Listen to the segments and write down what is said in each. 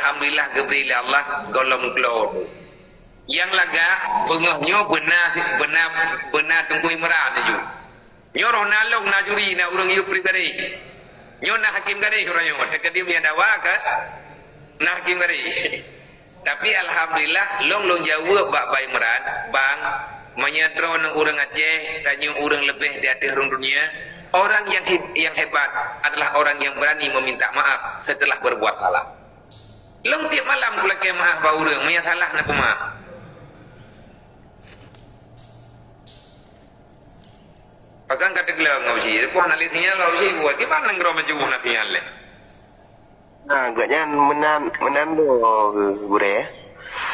alhamdulillah gebri Allah golong glow yang laga bengahnya benar benar benar tunggu imran ju. Nyo ronalong na juri na urang yu pribadi nyo na hakim gari orang nyo. Tekadi punya dawa ka na hakim gari tapi alhamdulillah long long jauh bak bai meran bang menyadro nang urang Aceh tanya urang lebih di atas dunia. Orang yang yang hebat adalah orang yang berani meminta maaf setelah berbuat salah long tiap malam kula ke maaf ba urang menyatalah salah na maaf Pakan kata gila ngau si, puan nali tinggal ngau si buat gimana ngro maju nak tinggal le. Nah, agaknya menan menan do gure.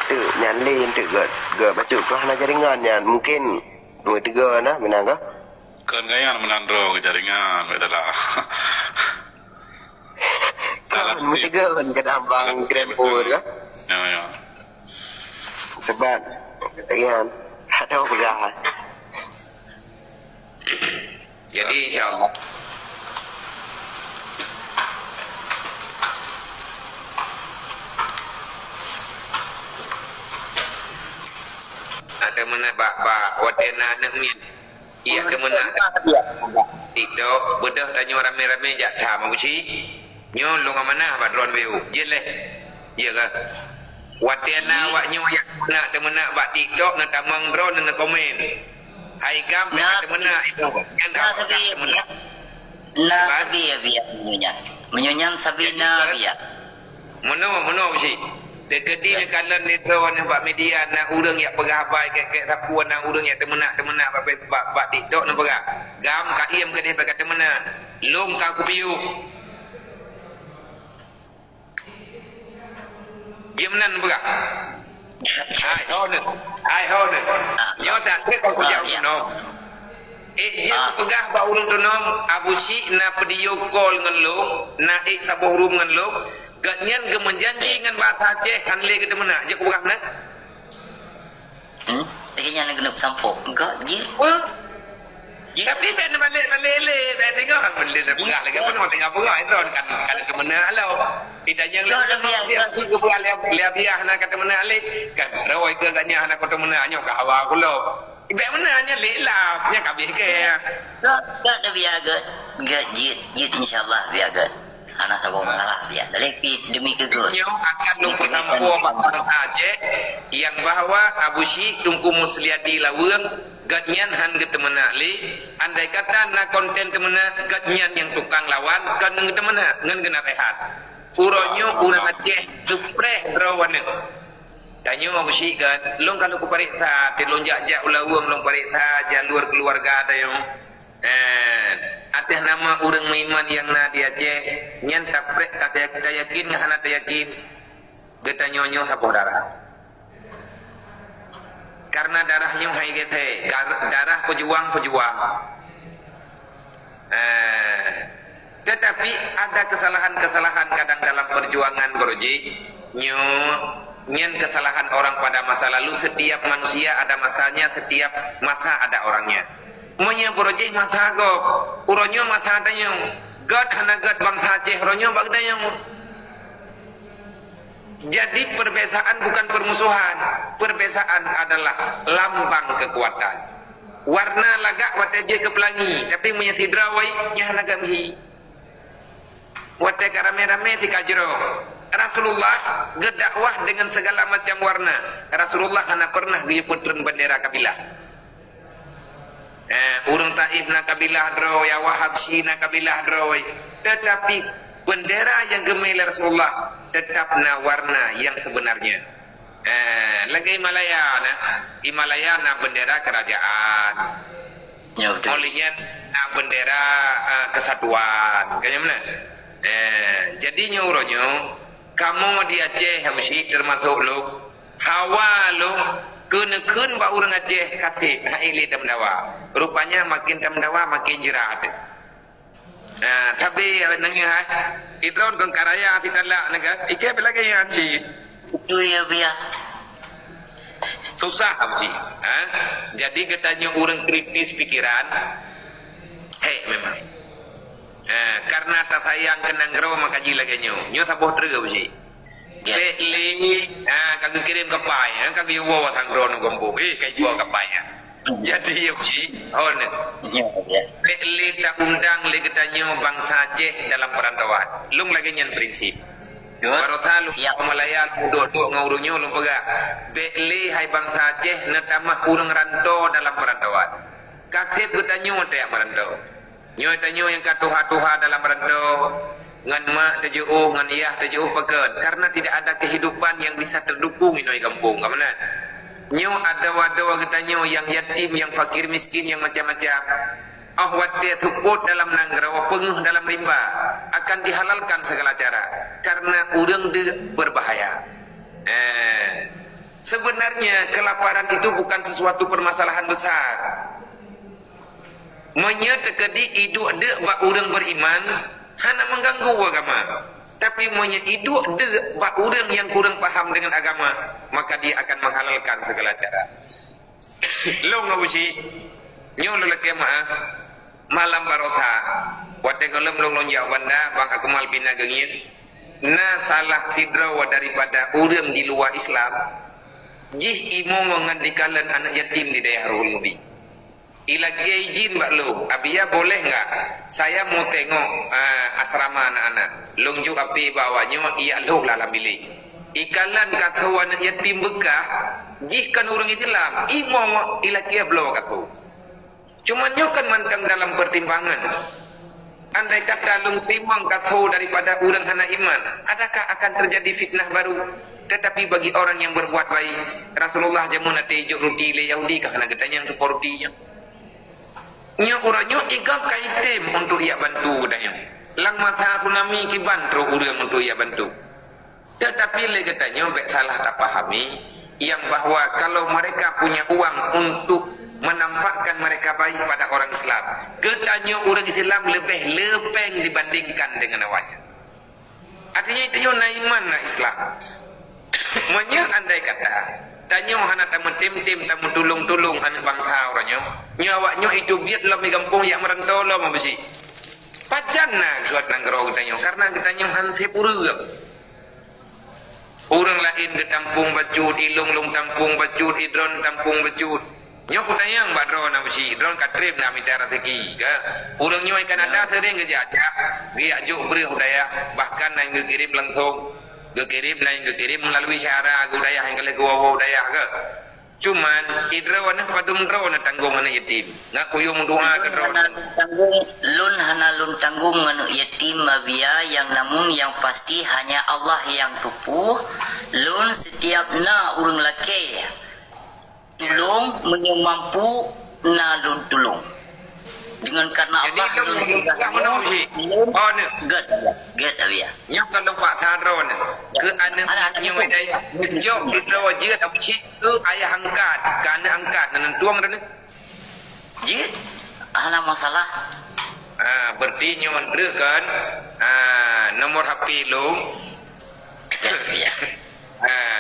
Tu nyan lin tu gak gak baca kau nak jaringan nyan mungkin dua tiga nah menang kah? Kan gaya menan do jaringan adalah. Kan dua tiga kan ke abang Grand Pur kah? Ya ya. Sebab katakan ada apa Jadi insyaAllah Ada mana bak bak wadena nak min. Ia ke mana? Tidak bedah tanya ramai-ramai jak ta mabuci. Nyo lu mana badron beu. Jeleh. Ya ke? Wadena wak nyo yak nak de mana bak TikTok nak tamang drone nak komen. Hai gam nak de mana itu. Kan Nak sabi mana? Na sabi ya biya menyonya. Menyonya sabi na biya. Mana mana mesti. Dekedi ni kalau ni tahu ni buat media nak urang yang pegabai ke ke sapu nak urang yang temenak temenak bab bab bab TikTok nak pegak. Gam ka iem ke dia pakai temenak. Lom ka ku Dia menan pegak. Hai ni. Hai ho ni. Yo tak ke kau jauh no. Eh dia pegah ba urang tu nom Abu Si na pedio call ngan lo na ik sabuh rum ngan lo Ganyan ke menjanji dengan bahasa Aceh kan le kita mana je kurang nak. Hmm? Tadinya nak kena sampuk. Enggak, je. Wah. Tapi ben balik balik le, ben dah pegah lagi pun mau tengok pegah itu kan kalau ke mana alau. Tidak yang Yo, lebih yang- dia ke le le biah nak kata mana le. Kan rawai ke ganya nak kata mana anyo ka hawa kulo. Ibe mana nya le lah, nya kabih ke. Enggak, enggak ada biya agak. Enggak, je. Je insyaAllah biya agak. Anak sabuk mengalah biya. Tapi demi kegut. Nyo akan lumpuh tampu bahasa Aceh yang bahawa Abu Syik tungku musliati lawang gatnyan han ke temena li. Andai kata na konten temena gatnyan yang tukang lawan kan nang temena ngan kena rehat. Uronyo urang Aceh dupreh rawane Tanyo Abu Syik kan long kalau ku parikta ti lonjak jak ulawang long parikta jalur keluarga ada yang. Eh, atas nama orang meiman yang na di Aceh, nyan taprek kata kita yakin ngah na yakin. Kita nyonyo sabuh darah. Karena darahnya hai gete, darah pejuang-pejuang. Eh, tetapi ada kesalahan-kesalahan kadang dalam perjuangan beruji. Nyo nyen kesalahan orang pada masa lalu setiap manusia ada masanya setiap masa ada orangnya. Monya projek mata go uronyo mata dayung. Gad hana gad bangsa Aceh ronyo bag dayung jadi perbezaan bukan permusuhan perbezaan adalah lambang kekuatan warna lagak wate je ke pelangi tapi monya tidrawai nya lagak mihi wate karame-rame ti kajro Rasulullah gedakwah dengan segala macam warna. Rasulullah hanya pernah gejeputren bendera kabilah. Eh, urung Taif kabilah draw, ya Wahab kabilah draw. Tetapi bendera yang gemel Rasulullah tetap na warna yang sebenarnya. Eh, lagi Himalaya na, Himalaya na bendera kerajaan. Ya, betul. Olinya na bendera uh, kesatuan. Kayaknya mana? Eh, jadi nyuruhnya kamu di Aceh mesti termasuk lu hawa lu kena kun ba urang Aceh katib ha ili damdawa rupanya makin damdawa makin jerat tapi nangnya ha? Idron kong karaya titala naga ike bela kaya ci Itu ya biya. susah mesti ha? Jadi katanya urang kritis pikiran. Hei memang. Eh, karena tak sayang kenang gero maka jila kenyo. Nyo sabuh terga besi. Ya, li ah kagak kirim ke pai ah kagak thang ron gombo eh kai jual ke pai ah jadi yo ji on Ya, ya. li tak undang li kita nyo bangsa Aceh dalam perantauan lung lagi nyen prinsip Good. Barota lu Siap. Malaya duduk duduk ngurunyo lu pega. Beli hai bangsa Aceh netamah urang rantau dalam perantauan. Kakep kita nyo teh merantau. Nyo tanyo yang katuha-tuha dalam rantau. Ngan mak tejuh, ngan iyah tejuh peken. Karena tidak ada kehidupan yang bisa terdukung inoi kampung. Kamana? Nyo ada wadawa kita nyo yang yatim, yang fakir miskin, yang macam-macam. Ah watia tuput dalam nanggara, penguh dalam rimba akan dihalalkan segala cara karena urang de berbahaya. Eh, sebenarnya kelaparan itu bukan sesuatu permasalahan besar. Menya tekedi iduk de ba urang beriman hana mengganggu agama. Tapi menya iduk de ba urang yang kurang paham dengan agama, maka dia akan menghalalkan segala cara. Lo ngabuci nyo lo leke ma malam barota wate golem long long jawanda bang akmal bina gengin. Na salah sidra wa daripada urang di luar Islam. Jih imo mengandikalan anak yatim di daerah Ruhul Mubi ila izin mbak lu abia boleh enggak saya mau tengok uh, asrama anak-anak. Lungju api bawanya iya lu lalam bilik. Ikalan kata anak yatim bekah jih kan orang Islam imo ila kia blow kata Cuma nyo kan mantang dalam pertimbangan. Andai kata lung timang katho daripada orang hana iman, adakah akan terjadi fitnah baru? Tetapi bagi orang yang berbuat baik, Rasulullah jamun ate juk roti le Yahudi nak katanya yang roti Nyo orang nyo igam kaitem untuk ia bantu daya. Lang mata tsunami ki bantu urang untuk ia bantu. Tetapi le katanya baik salah tak pahami yang bahwa kalau mereka punya uang untuk menampakkan mereka baik pada orang Islam. Ketanya orang Islam lebih lepeng dibandingkan dengan awaknya. Artinya itu naiman na Islam. Manya andai kata Tanya hana tamu tim-tim tamu tulung-tulung anak bangsa orangnya. Nyawaknya itu biat lo mi kampung yang merantau lo mau besi. Pajan na got nang gerong tanya karena kita nyong hanse purugam. Orang lain ke tampung bajut, ilung lung tampung bajut, idron tampung bajut. Nyo ku tayang ba drone na mesti drone ka trip na mitara teki ka urang nyo ikan ada sering ke jajak gi ajuk beri budaya bahkan na yang kirim langsung ge kirim na yang kirim melalui syara budaya yang kale gua budaya ke? Cuman idra wana padum drone na tanggung mana yatim? Na kuyung doa ke drone Hana tanggung lun hana lun tanggung nganu yatim mabia yang namun yang pasti hanya Allah yang tupu lun setiap na urang laki tulung menyemampu na lun tulung dengan karena Jadi Allah lun tak mana mesti oh ne get get avia nya kalau pak ke ane Ada- ada nyo hukum. daya jok idra wajib tapi cik ke ayah angkat. Kana angkat. Nan tuang dan jit hana masalah? Ah, berarti nyo kan? Ah, nomor HP lu. Ya. Ah,